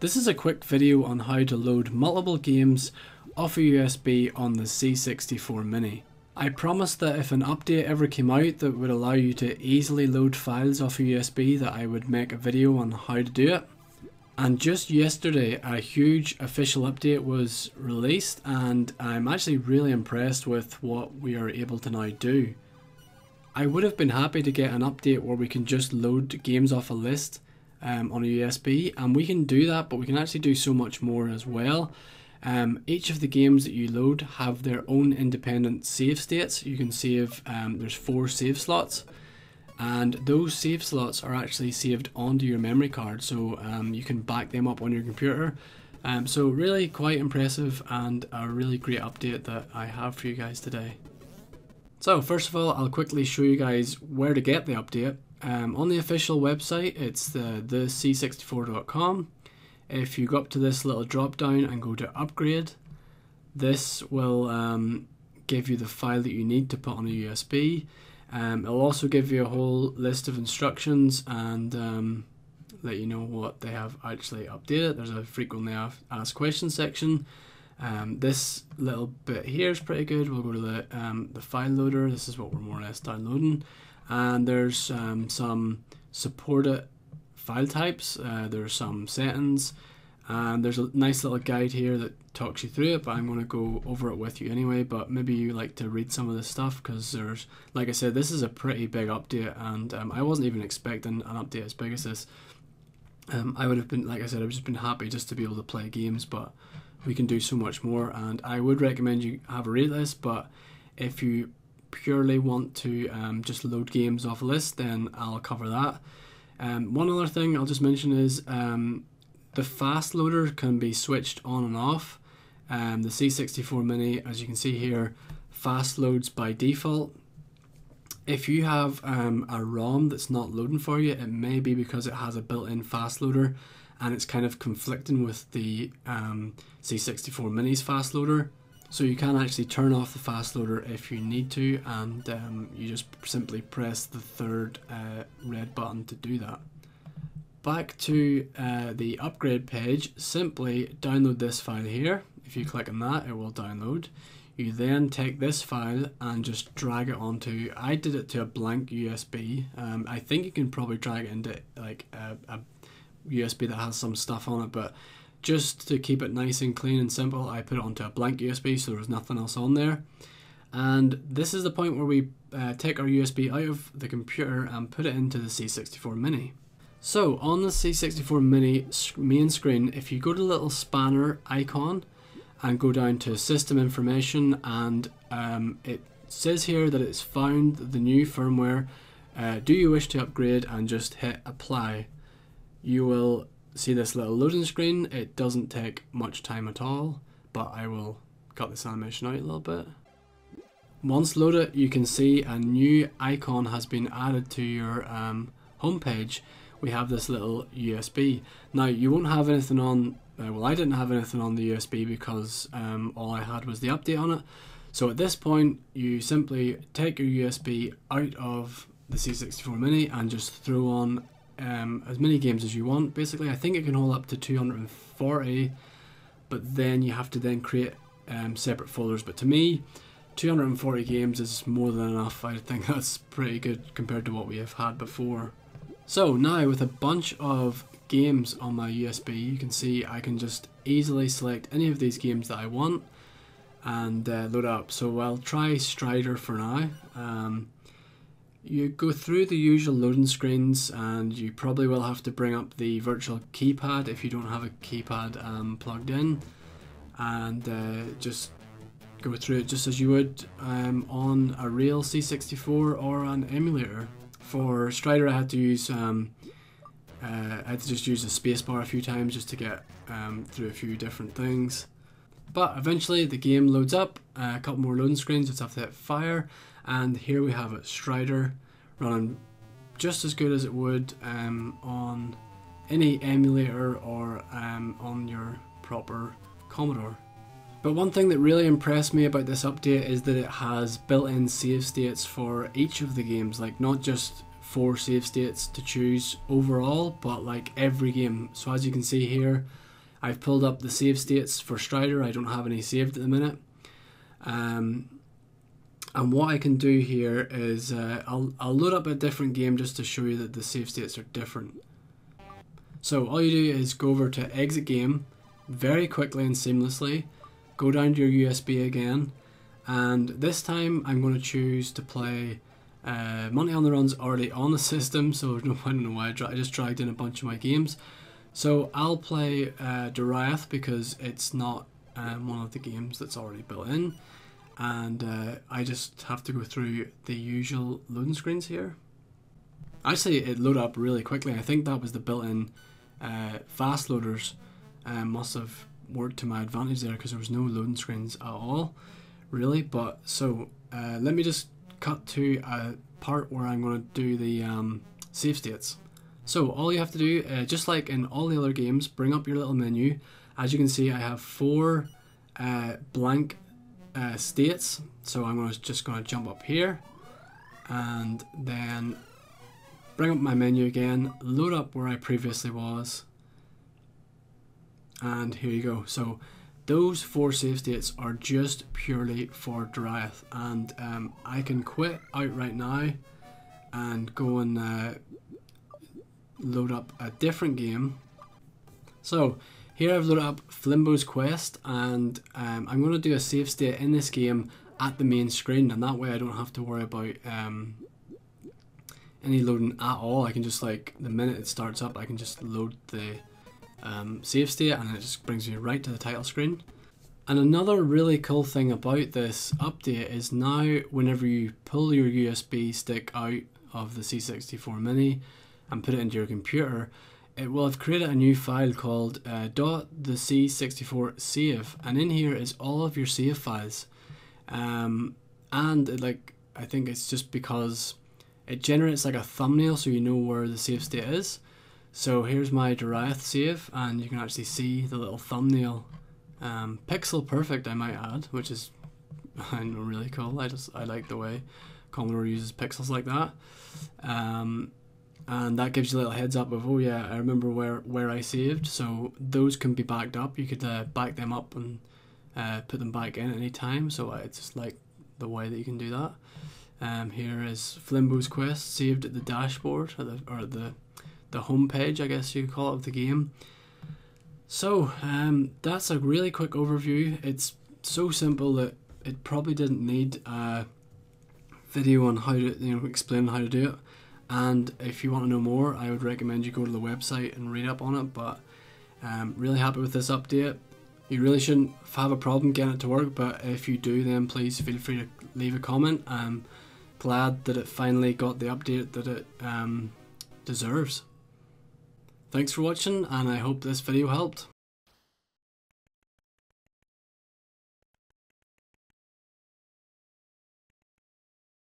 This is a quick video on how to load multiple games off a USB on the C64 Mini. I promised that if an update ever came out that would allow you to easily load files off a USB that I would make a video on how to do it. And just yesterday a huge official update was released and I'm actually really impressed with what we are able to now do. I would have been happy to get an update where we can just load games off a list um, on a USB and we can do that but we can actually do so much more as well. Um, each of the games that you load have their own independent save states. You can save, um, there's four save slots and those save slots are actually saved onto your memory card so um, you can back them up on your computer. Um, so really quite impressive and a really great update that I have for you guys today. So first of all I'll quickly show you guys where to get the update um, on the official website, it's the, the c64.com. If you go up to this little drop down and go to upgrade, this will um, give you the file that you need to put on a USB. Um, it'll also give you a whole list of instructions and um, let you know what they have actually updated. There's a frequently asked questions section. Um, this little bit here is pretty good. We'll go to the, um, the file loader. This is what we're more or less downloading and there's um, some supported file types, uh, there's some settings, and there's a nice little guide here that talks you through it, but I'm going to go over it with you anyway. But maybe you like to read some of this stuff because there's, like I said, this is a pretty big update, and um, I wasn't even expecting an update as big as this. Um, I would have been, like I said, I've just been happy just to be able to play games, but we can do so much more, and I would recommend you have a read this, but if you purely want to um, just load games off a list, then I'll cover that. Um, one other thing I'll just mention is um, the fast loader can be switched on and off. Um, the C64 Mini, as you can see here, fast loads by default. If you have um, a ROM that's not loading for you, it may be because it has a built-in fast loader and it's kind of conflicting with the um, C64 Mini's fast loader. So you can actually turn off the fast loader if you need to and um, you just simply press the third uh, red button to do that. Back to uh, the upgrade page, simply download this file here. If you click on that it will download. You then take this file and just drag it onto, I did it to a blank USB. Um, I think you can probably drag it into like a, a USB that has some stuff on it but just to keep it nice and clean and simple, I put it onto a blank USB so there was nothing else on there. And this is the point where we uh, take our USB out of the computer and put it into the C64 Mini. So on the C64 Mini main screen, if you go to the little spanner icon and go down to system information and um, it says here that it's found the new firmware, uh, do you wish to upgrade and just hit apply. You will see this little loading screen. It doesn't take much time at all, but I will cut this animation out a little bit. Once loaded, you can see a new icon has been added to your um, homepage. We have this little USB. Now, you won't have anything on, uh, well, I didn't have anything on the USB because um, all I had was the update on it. So at this point, you simply take your USB out of the C64 Mini and just throw on um, as many games as you want. Basically, I think it can hold up to 240, but then you have to then create um, separate folders. But to me, 240 games is more than enough. I think that's pretty good compared to what we have had before. So now with a bunch of games on my USB, you can see I can just easily select any of these games that I want and uh, load up. So I'll try Strider for now. Um, you go through the usual loading screens and you probably will have to bring up the virtual keypad if you don't have a keypad um, plugged in and uh, just go through it just as you would um, on a real C64 or an emulator. For Strider I had to use um, uh, I had to just use the spacebar a few times just to get um, through a few different things. But eventually the game loads up, uh, a couple more loading screens, just have to hit fire and here we have it Strider running just as good as it would um, on any emulator or um, on your proper Commodore. But one thing that really impressed me about this update is that it has built-in save states for each of the games, like not just four save states to choose overall, but like every game. So as you can see here, I've pulled up the save states for Strider. I don't have any saved at the minute. Um, and what I can do here is uh, I'll, I'll load up a different game just to show you that the save states are different. So all you do is go over to exit game very quickly and seamlessly. Go down to your USB again and this time I'm going to choose to play uh, Monty on the Run's already on the system so I don't know why I, I just dragged in a bunch of my games. So I'll play uh, Doriath because it's not um, one of the games that's already built in and uh, I just have to go through the usual loading screens here. Actually it loaded up really quickly, I think that was the built-in uh, fast loaders uh, must have worked to my advantage there because there was no loading screens at all really but so uh, let me just cut to a part where I'm going to do the um, save states. So all you have to do, uh, just like in all the other games, bring up your little menu. As you can see, I have four uh, blank uh, states. So I'm gonna, just going to jump up here and then bring up my menu again, load up where I previously was, and here you go. So those four save states are just purely for Doriath, and um, I can quit out right now and go and uh, load up a different game. So here I've loaded up Flimbo's Quest, and um, I'm going to do a save state in this game at the main screen, and that way I don't have to worry about um, any loading at all. I can just like the minute it starts up, I can just load the um, save state and it just brings you right to the title screen. And another really cool thing about this update is now whenever you pull your USB stick out of the C64 Mini and put it into your computer, it will have created a new file called uh, .the C64 save and in here is all of your save files. Um, and like I think it's just because it generates like a thumbnail so you know where the save state is. So here's my Doriath save, and you can actually see the little thumbnail. Um, pixel perfect, I might add, which is I know really cool. I just I like the way Commodore uses pixels like that. Um, and that gives you a little heads up of oh yeah, I remember where where I saved. So those can be backed up. You could uh, back them up and uh, put them back in any time. So it's just like the way that you can do that. Um, here is Flimbo's Quest saved at the dashboard or the, or the the homepage, I guess you call it, of the game. So um, that's a really quick overview. It's so simple that it probably didn't need a video on how to you know explain how to do it. And if you want to know more, I would recommend you go to the website and read up on it. But um, really happy with this update. You really shouldn't have a problem getting it to work, but if you do, then please feel free to leave a comment. I'm glad that it finally got the update that it um, deserves. Thanks for watching and I hope this video helped.